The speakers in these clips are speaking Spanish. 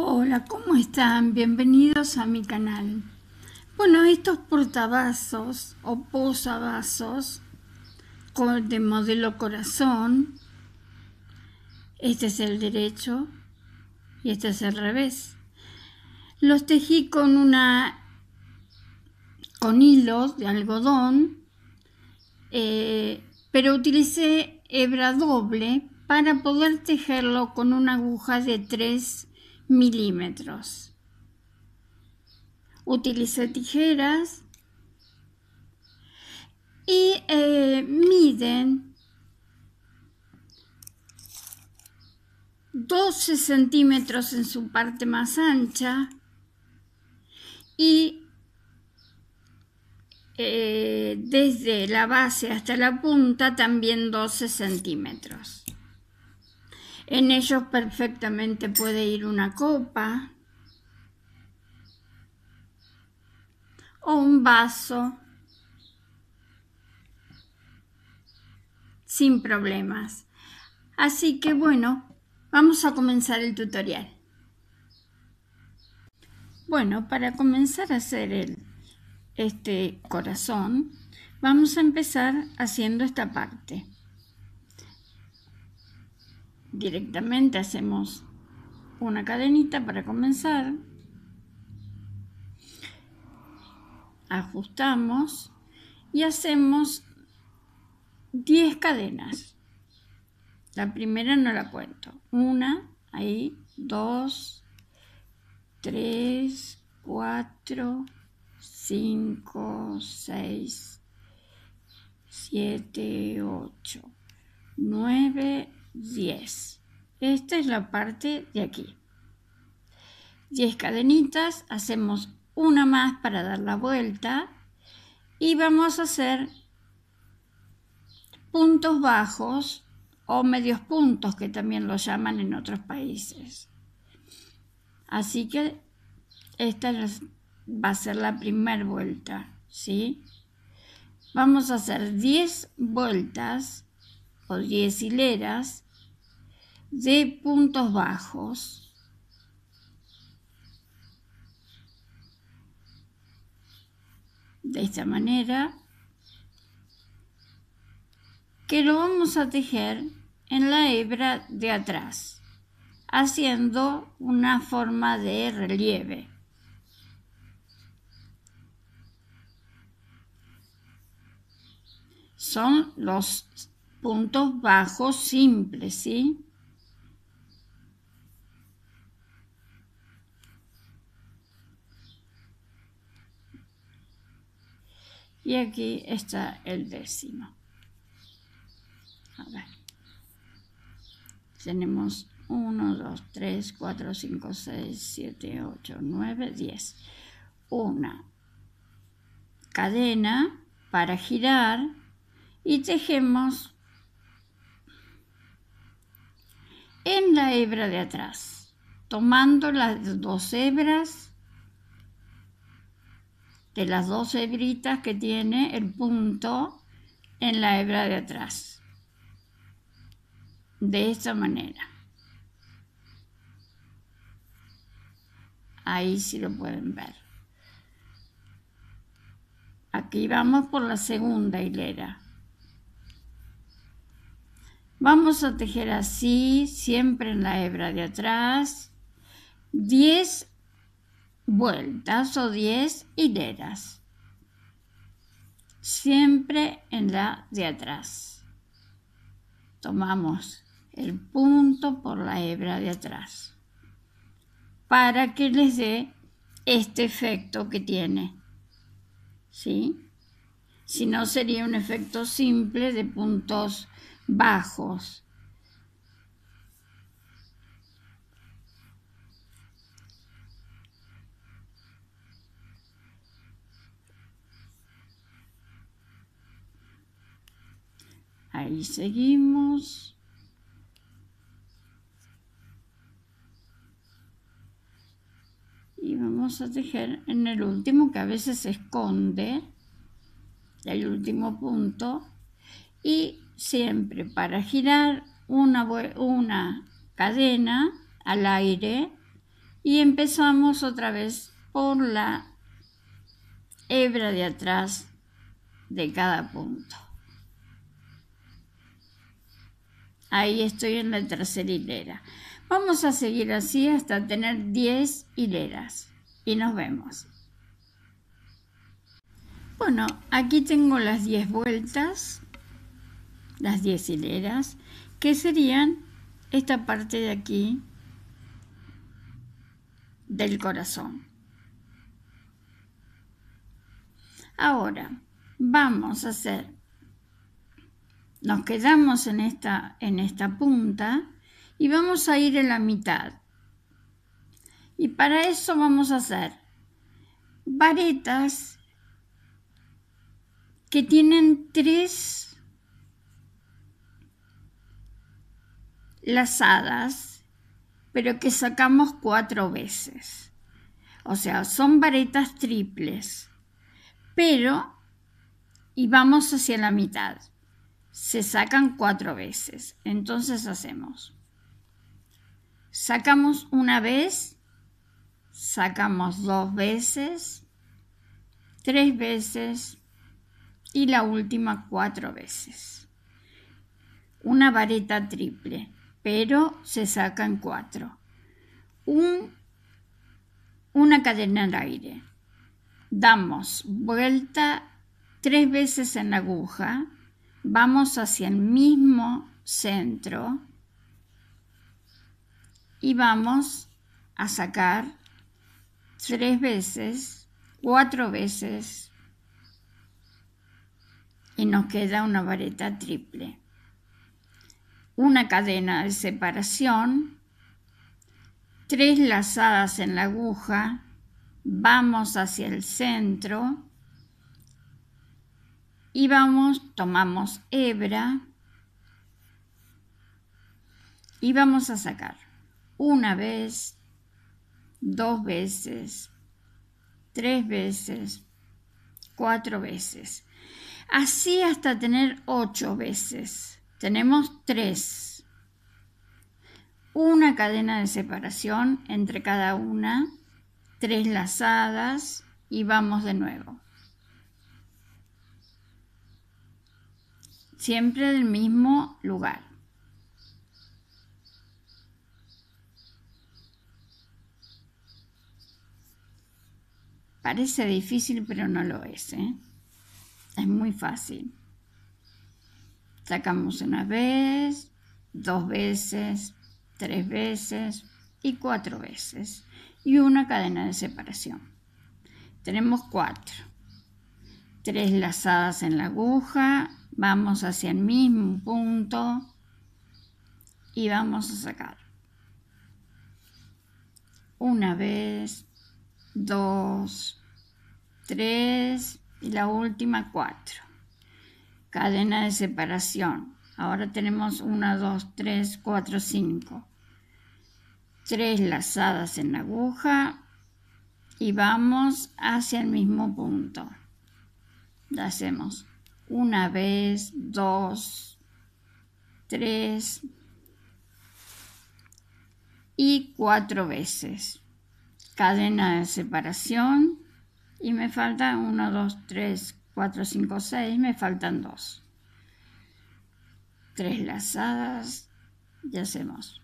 Hola, ¿cómo están? Bienvenidos a mi canal. Bueno, estos portavasos o posavasos de modelo corazón, este es el derecho y este es el revés. Los tejí con una con hilos de algodón, eh, pero utilicé hebra doble para poder tejerlo con una aguja de 3 milímetros. Utilicé tijeras y eh, miden 12 centímetros en su parte más ancha y eh, desde la base hasta la punta también 12 centímetros. En ellos perfectamente puede ir una copa o un vaso sin problemas. Así que bueno, vamos a comenzar el tutorial. Bueno, para comenzar a hacer el, este corazón, vamos a empezar haciendo esta parte directamente hacemos una cadenita para comenzar. Ajustamos y hacemos 10 cadenas. La primera no la cuento. Una, ahí, dos, tres, cuatro, cinco, seis, siete, ocho, nueve, 10. Esta es la parte de aquí. 10 cadenitas, hacemos una más para dar la vuelta y vamos a hacer puntos bajos o medios puntos que también lo llaman en otros países. Así que esta va a ser la primera vuelta, ¿sí? Vamos a hacer 10 vueltas o 10 hileras de puntos bajos. De esta manera que lo vamos a tejer en la hebra de atrás, haciendo una forma de relieve. Son los puntos bajos simples, ¿sí? Y aquí está el décimo. A ver. Tenemos 1, 2, 3, 4, 5, 6, 7, 8, 9, 10. Una cadena para girar y tejemos en la hebra de atrás, tomando las dos hebras de las dos hebritas que tiene el punto en la hebra de atrás. De esta manera. Ahí sí lo pueden ver. Aquí vamos por la segunda hilera. Vamos a tejer así, siempre en la hebra de atrás, 10 vueltas o 10 hileras, siempre en la de atrás. Tomamos el punto por la hebra de atrás para que les dé este efecto que tiene. ¿Sí? Si no sería un efecto simple de puntos bajos. Ahí seguimos. Y vamos a tejer en el último que a veces se esconde, el último punto. Y siempre para girar una, una cadena al aire y empezamos otra vez por la hebra de atrás de cada punto. Ahí estoy en la tercera hilera. Vamos a seguir así hasta tener 10 hileras y nos vemos. Bueno, aquí tengo las 10 vueltas, las 10 hileras, que serían esta parte de aquí del corazón. Ahora, vamos a hacer, nos quedamos en esta, en esta punta y vamos a ir en la mitad. Y para eso vamos a hacer varetas que tienen tres lazadas, pero que sacamos cuatro veces. O sea, son varetas triples, pero y vamos hacia la mitad. Se sacan cuatro veces. Entonces hacemos. Sacamos una vez, sacamos dos veces, tres veces y la última cuatro veces. Una vareta triple pero se sacan cuatro. Un, una cadena al aire. Damos vuelta tres veces en la aguja, vamos hacia el mismo centro y vamos a sacar tres veces, cuatro veces y nos queda una vareta triple una cadena de separación, tres lazadas en la aguja, vamos hacia el centro y vamos, tomamos hebra y vamos a sacar una vez, dos veces, tres veces, cuatro veces, así hasta tener ocho veces. Tenemos tres. Una cadena de separación entre cada una, tres lazadas y vamos de nuevo. Siempre del mismo lugar. Parece difícil, pero no lo es. ¿eh? Es muy fácil. Sacamos una vez, dos veces, tres veces y cuatro veces. Y una cadena de separación. Tenemos cuatro. Tres lazadas en la aguja. Vamos hacia el mismo punto. Y vamos a sacar. Una vez, dos, tres y la última cuatro cadena de separación. Ahora tenemos 1, 2, 3, 4, 5. Tres lazadas en la aguja y vamos hacia el mismo punto. La hacemos una vez, dos, tres y cuatro veces. Cadena de separación y me falta 1, 2, 3, 4, 5, 6, me faltan 2. Tres lazadas y hacemos.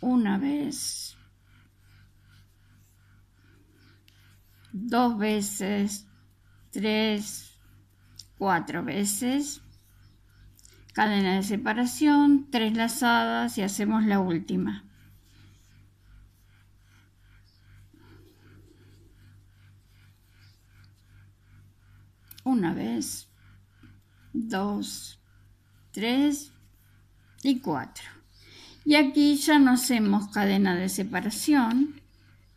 Una vez, dos veces, tres, cuatro veces, cadena de separación, tres lazadas y hacemos la última. Una vez, dos, tres y cuatro. Y aquí ya no hacemos cadena de separación.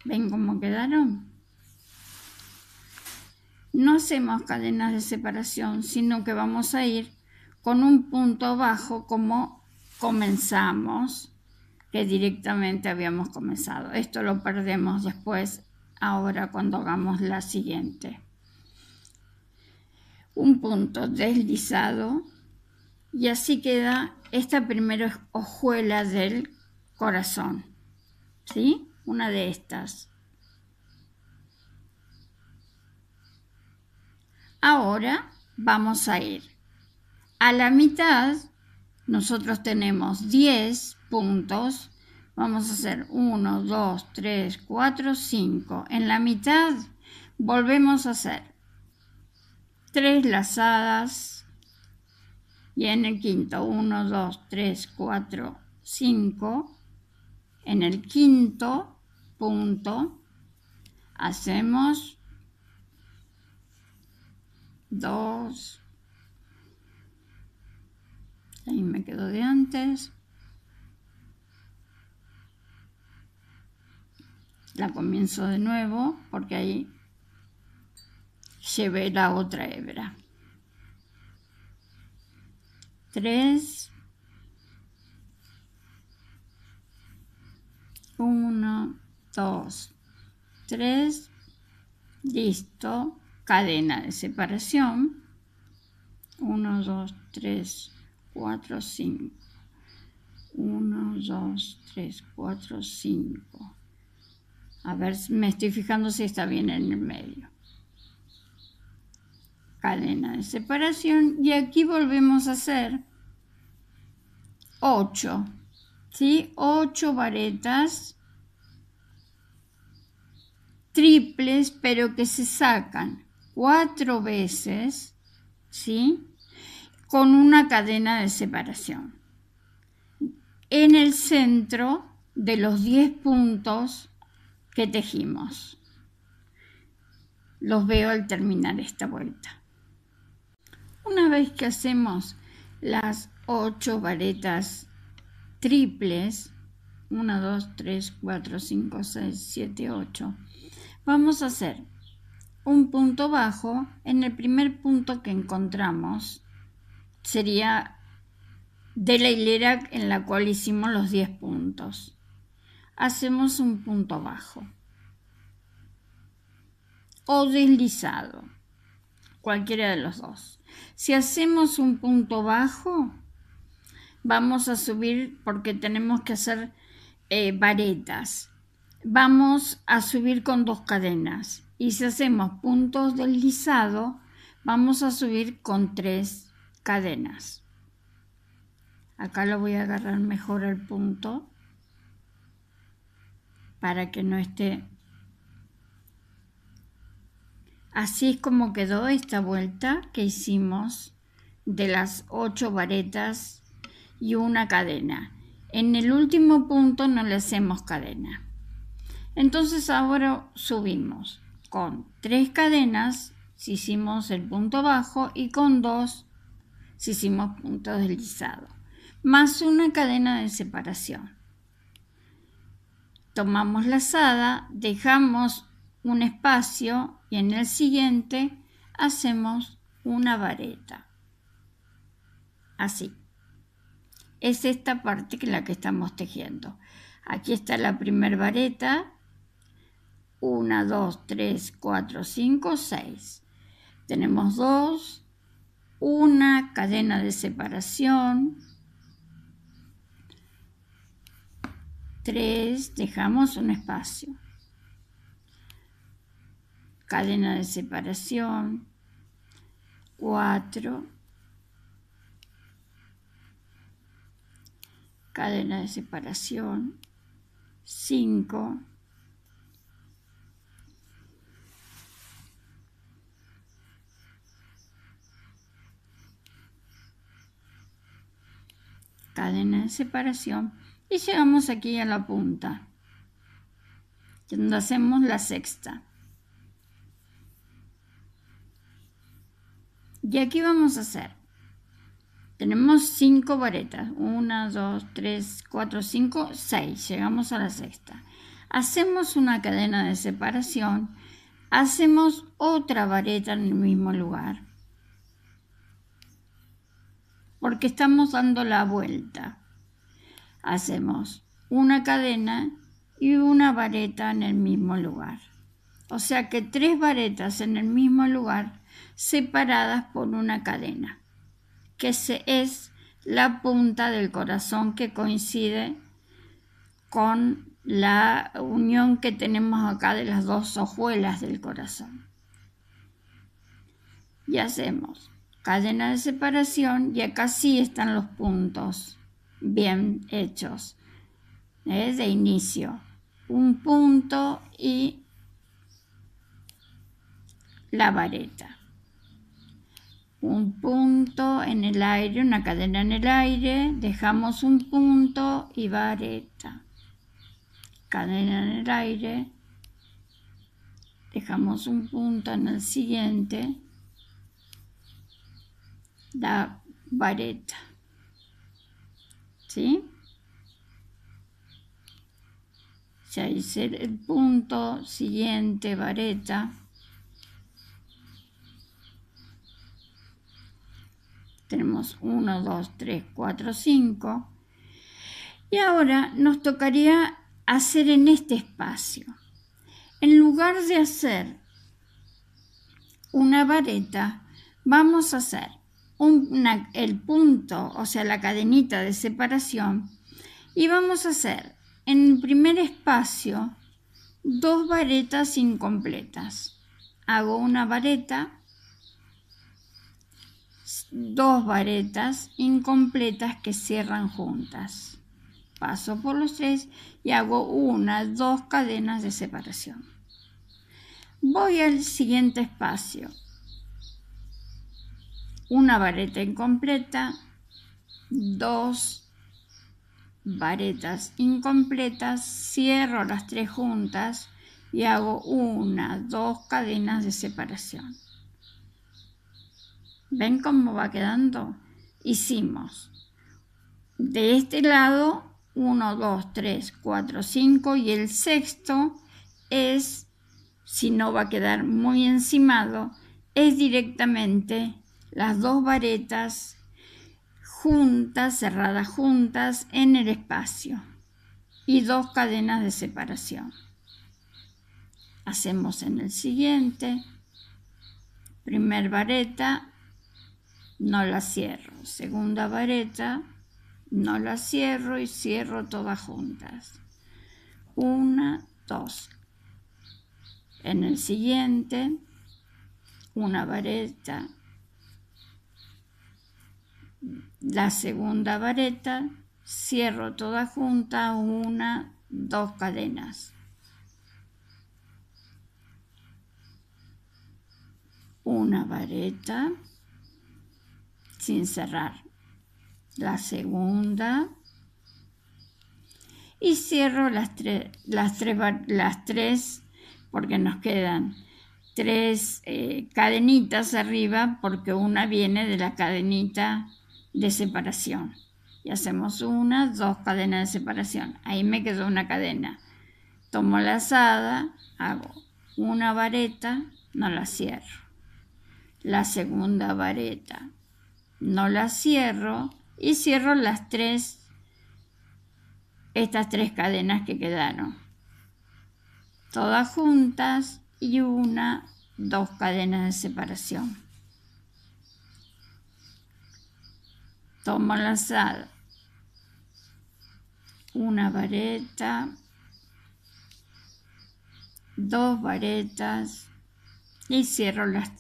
¿Ven cómo quedaron? No hacemos cadenas de separación, sino que vamos a ir con un punto bajo como comenzamos, que directamente habíamos comenzado. Esto lo perdemos después, ahora cuando hagamos la siguiente un punto deslizado y así queda esta primera hojuela del corazón. ¿Sí? una de estas. Ahora vamos a ir a la mitad. Nosotros tenemos 10 puntos. Vamos a hacer 1, 2, 3, 4, 5. En la mitad volvemos a hacer 3 lazadas. Y en el quinto 1, 2, 3, 4, 5. En el quinto punto hacemos 2. Ahí me quedo de antes. La comienzo de nuevo porque ahí llevé la otra hebra. 3 1 2 3 listo. Cadena de separación. 1 2 3 4 5 1 2 3 4 5 a ver me estoy fijando si está bien en el medio cadena de separación y aquí volvemos a hacer 8 ¿sí? 8 varetas triples, pero que se sacan cuatro veces, ¿sí? Con una cadena de separación. En el centro de los 10 puntos que tejimos. Los veo al terminar esta vuelta. Una vez que hacemos las 8 varetas triples, 1, 2, 3, 4, 5, 6, 7, 8, vamos a hacer un punto bajo en el primer punto que encontramos. Sería de la hilera en la cual hicimos los 10 puntos. Hacemos un punto bajo o deslizado, cualquiera de los dos. Si hacemos un punto bajo, vamos a subir porque tenemos que hacer eh, varetas. Vamos a subir con dos cadenas. Y si hacemos puntos deslizado, vamos a subir con tres cadenas. Acá lo voy a agarrar mejor el punto para que no esté Así es como quedó esta vuelta que hicimos de las ocho varetas y una cadena. En el último punto no le hacemos cadena. Entonces ahora subimos con tres cadenas si hicimos el punto bajo y con dos si hicimos punto deslizado, más una cadena de separación. Tomamos la lazada, dejamos un espacio y en el siguiente hacemos una vareta. Así es esta parte que la que estamos tejiendo. Aquí está la primer vareta. 1, 2, 3, 4, 5, 6. Tenemos dos, una cadena de separación, tres, dejamos un espacio, cadena de separación, cuatro, cadena de separación, 5, cadena de separación. Y llegamos aquí a la punta donde hacemos la sexta y aquí vamos a hacer tenemos cinco varetas. Una, dos, tres, cuatro, cinco, seis. Llegamos a la sexta. Hacemos una cadena de separación. Hacemos otra vareta en el mismo lugar. Porque estamos dando la vuelta. Hacemos una cadena y una vareta en el mismo lugar. O sea que tres varetas en el mismo lugar separadas por una cadena que es la punta del corazón que coincide con la unión que tenemos acá de las dos hojuelas del corazón. Y hacemos cadena de separación y acá sí están los puntos bien hechos ¿eh? de inicio. Un punto y la vareta. Un punto en el aire, una cadena en el aire, dejamos un punto y vareta. Cadena en el aire, dejamos un punto en el siguiente, la vareta. ¿Sí? Ya hice el punto siguiente, vareta. Tenemos 1, 2, 3, 4, 5. Y ahora nos tocaría hacer en este espacio. En lugar de hacer una vareta, vamos a hacer el punto, o sea, la cadenita de separación, y vamos a hacer en el primer espacio dos varetas incompletas. Hago una vareta dos varetas incompletas que cierran juntas. Paso por los tres y hago una, dos cadenas de separación. Voy al siguiente espacio. Una vareta incompleta, dos varetas incompletas, cierro las tres juntas y hago una, dos cadenas de separación. ¿Ven cómo va quedando? Hicimos de este lado 1, 2, 3, 4, 5 y el sexto es, si no va a quedar muy encimado, es directamente las dos varetas juntas, cerradas juntas en el espacio y dos cadenas de separación. Hacemos en el siguiente, primer vareta, no la cierro. Segunda vareta, no la cierro y cierro todas juntas. Una, dos. En el siguiente, una vareta, la segunda vareta, cierro toda junta, una, dos cadenas. Una vareta, sin cerrar. La segunda. Y cierro las, tres, las, las tres porque nos quedan tres eh, cadenitas arriba porque una viene de la cadenita de separación. Y hacemos una, dos cadenas de separación. Ahí me quedó una cadena. Tomo la asada, hago una vareta, no la cierro. La segunda vareta, no la cierro y cierro las tres, estas tres cadenas que quedaron. Todas juntas y una, dos cadenas de separación. Tomo la sal, una vareta, dos varetas y cierro las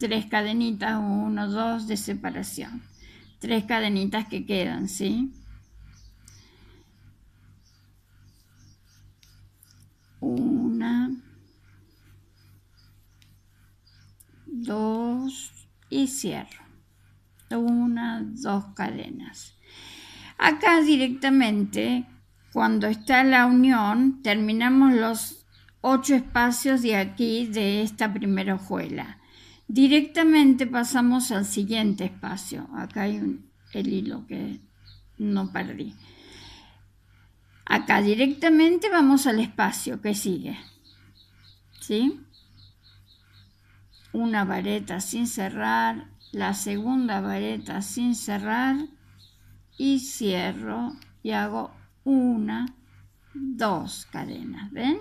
tres cadenitas, uno, dos de separación. Tres cadenitas que quedan, ¿sí? Una, dos y cierro. Una, dos cadenas. Acá directamente, cuando está la unión, terminamos los ocho espacios de aquí de esta primera hojuela. Directamente pasamos al siguiente espacio. Acá hay el hilo que no perdí. Acá directamente vamos al espacio que sigue. ¿Sí? Una vareta sin cerrar, la segunda vareta sin cerrar y cierro y hago una, dos cadenas. ¿Ven?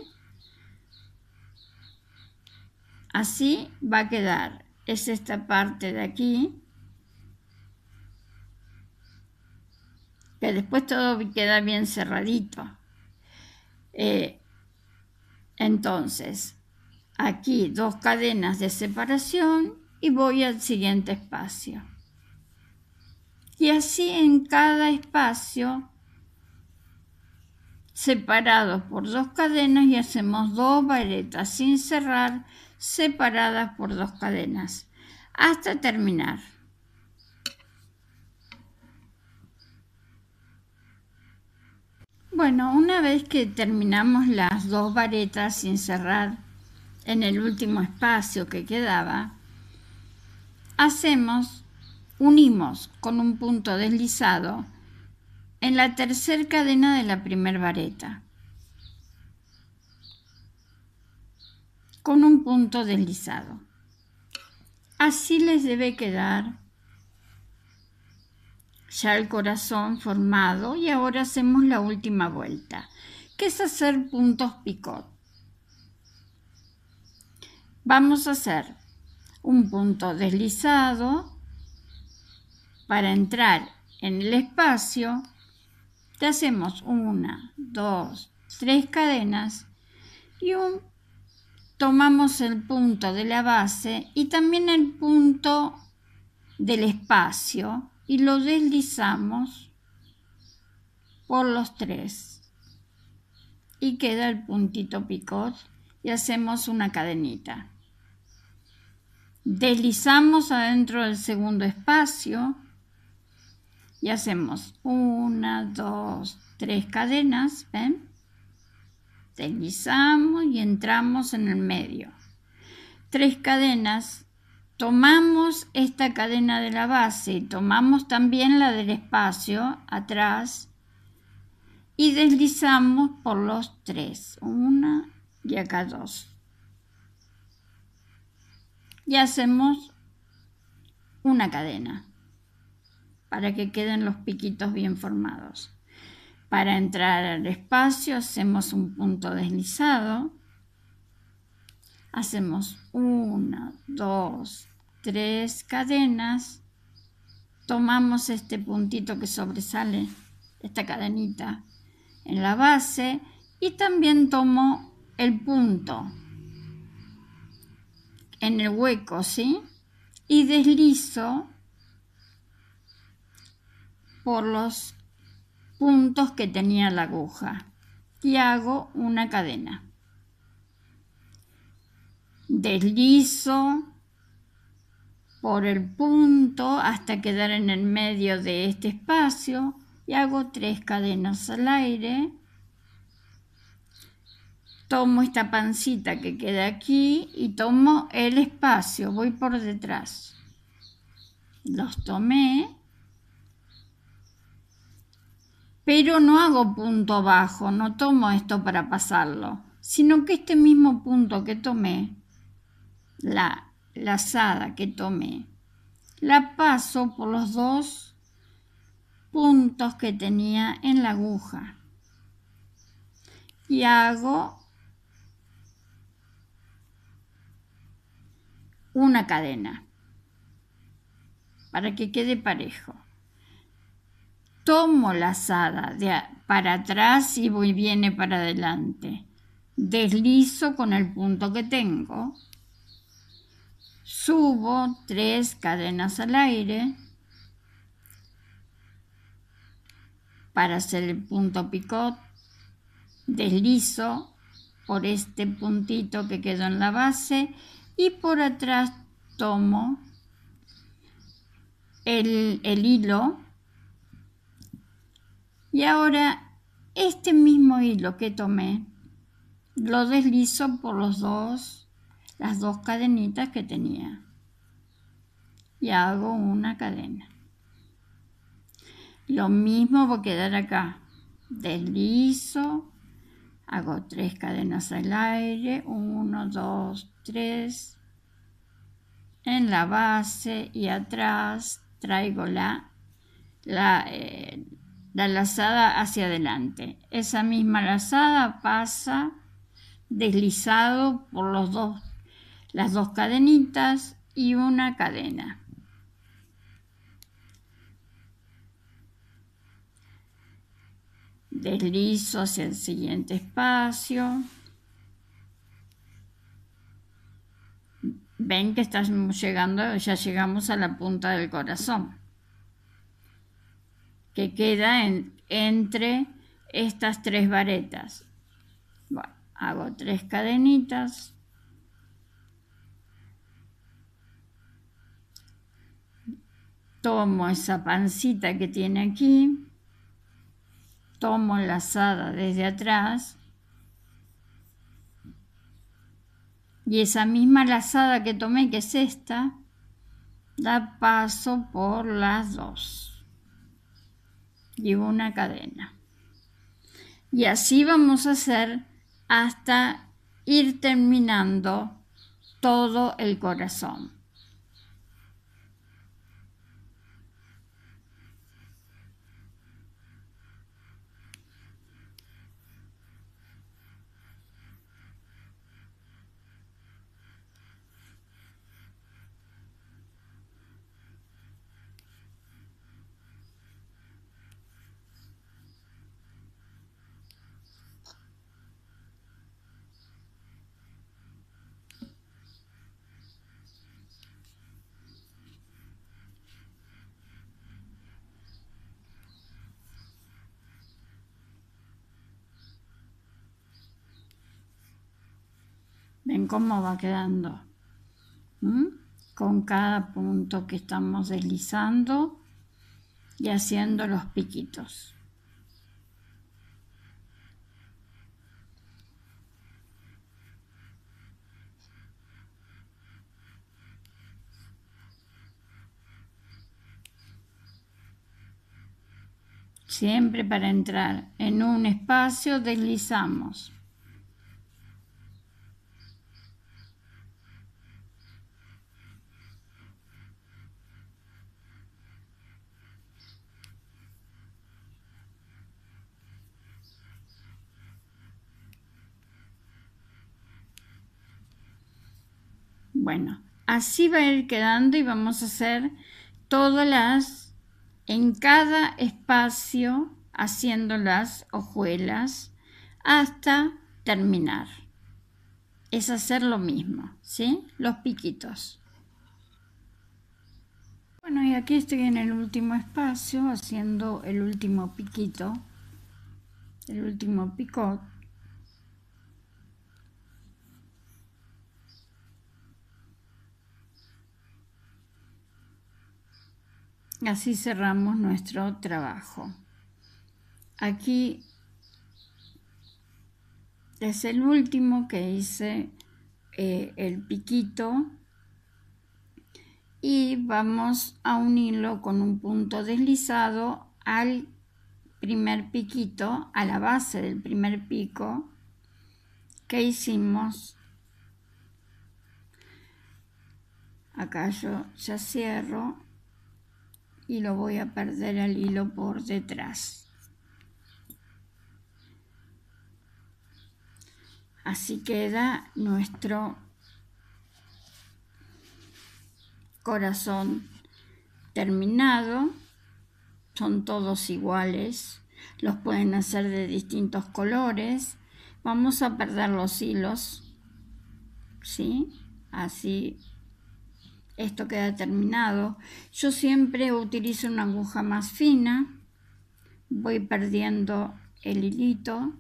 Así va a quedar. Es esta parte de aquí. Que después todo queda bien cerradito. Eh, entonces, aquí dos cadenas de separación y voy al siguiente espacio. Y así en cada espacio separados por dos cadenas y hacemos dos varetas sin cerrar separadas por dos cadenas hasta terminar. Bueno, una vez que terminamos las dos varetas sin cerrar en el último espacio que quedaba, hacemos, unimos con un punto deslizado en la tercera cadena de la primera vareta, con un punto deslizado. Así les debe quedar ya el corazón formado y ahora hacemos la última vuelta, que es hacer puntos picot. Vamos a hacer un punto deslizado para entrar en el espacio. Te hacemos una, dos, tres cadenas y un tomamos el punto de la base y también el punto del espacio y lo deslizamos por los tres. Y queda el puntito picot y hacemos una cadenita. Deslizamos adentro del segundo espacio y hacemos una, dos, tres cadenas, ¿ven? Deslizamos y entramos en el medio. Tres cadenas tomamos esta cadena de la base tomamos también la del espacio atrás y deslizamos por los tres, una y acá dos. Y hacemos una cadena para que queden los piquitos bien formados. Para entrar al espacio hacemos un punto deslizado. Hacemos una, dos, tres cadenas, tomamos este puntito que sobresale, esta cadenita en la base. Y también tomo el punto en el hueco, ¿sí? Y deslizo por los puntos que tenía la aguja y hago una cadena deslizo por el punto hasta quedar en el medio de este espacio y hago tres cadenas al aire. Tomo esta pancita que queda aquí y tomo el espacio, voy por detrás. Los tomé, pero no hago punto abajo, no tomo esto para pasarlo, sino que este mismo punto que tomé la lazada que tomé, la paso por los dos puntos que tenía en la aguja y hago una cadena para que quede parejo. Tomo la lazada de para atrás y voy viene para adelante. Deslizo con el punto que tengo Subo tres cadenas al aire para hacer el punto picot. Deslizo por este puntito que quedó en la base y por atrás tomo el, el hilo y ahora este mismo hilo que tomé lo deslizo por los dos las dos cadenitas que tenía y hago una cadena. Lo mismo va a quedar acá. Deslizo, hago tres cadenas al aire, uno, dos, tres. En la base y atrás traigo la, la, eh, la lazada hacia adelante. Esa misma lazada pasa deslizado por los dos las dos cadenitas y una cadena. Deslizo hacia el siguiente espacio. Ven que estamos llegando, ya llegamos a la punta del corazón, que queda entre estas tres varetas. Bueno, hago tres cadenitas. Tomo esa pancita que tiene aquí, tomo la lazada desde atrás y esa misma lazada que tomé, que es esta, la paso por las dos y una cadena. Y así vamos a hacer hasta ir terminando todo el corazón. Ven cómo va quedando. Con cada punto que estamos deslizando y haciendo los piquitos. Siempre para entrar en un espacio deslizamos. Bueno, así va a ir quedando y vamos a hacer todas las, en cada espacio, haciendo las hojuelas hasta terminar. Es hacer lo mismo, ¿sí? Los piquitos. Bueno, y aquí estoy en el último espacio haciendo el último piquito, el último picot. Así cerramos nuestro trabajo. Aquí es el último que hice eh, el piquito y vamos a unirlo con un punto deslizado al primer piquito, a la base del primer pico que hicimos. Acá yo ya cierro y lo voy a perder el hilo por detrás. Así queda nuestro corazón terminado. Son todos iguales. Los pueden hacer de distintos colores. Vamos a perder los hilos. ¿Sí? Así esto queda terminado. Yo siempre utilizo una aguja más fina, voy perdiendo el hilito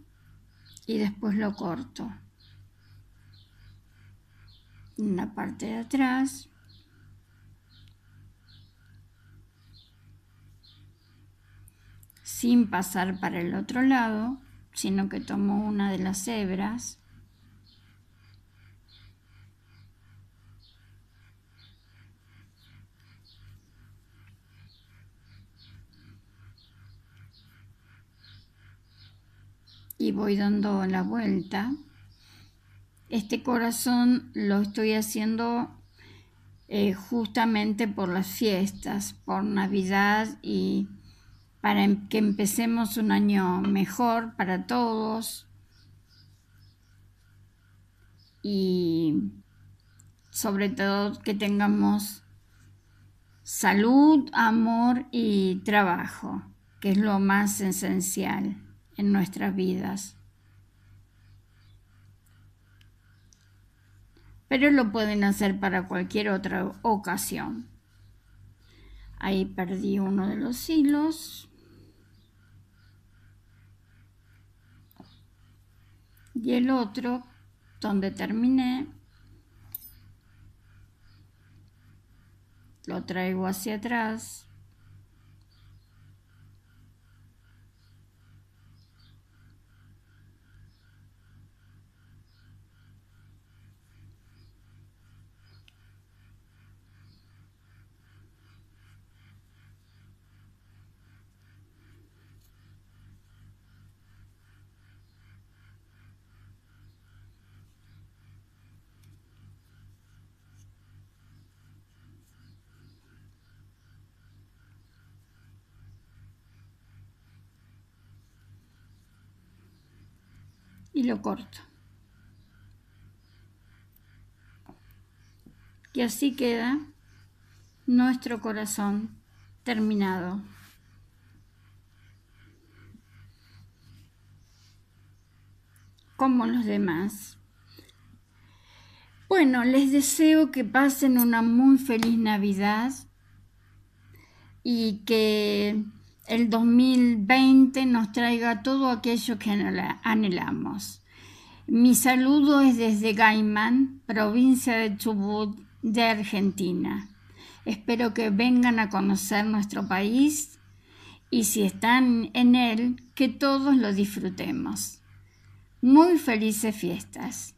y después lo corto. En la parte de atrás. sin pasar para el otro lado, sino que tomo una de las hebras y voy dando la vuelta. Este corazón lo estoy haciendo eh, justamente por las fiestas, por Navidad y para em, que empecemos un año mejor para todos y sobre todo que tengamos salud, amor y trabajo, que es lo más esencial en nuestras vidas. Pero lo pueden hacer para cualquier otra ocasión. Ahí perdí uno de los hilos. Y el otro, donde terminé, lo traigo hacia atrás. Y lo corto. Y así queda nuestro corazón terminado. Como los demás. Bueno, les deseo que pasen una muy feliz Navidad y que el 2020 nos traiga todo aquello que anhelamos. Mi saludo es desde Gaiman, provincia de Chubut, de Argentina. Espero que vengan a conocer nuestro país y si están en él, que todos lo disfrutemos. Muy felices fiestas.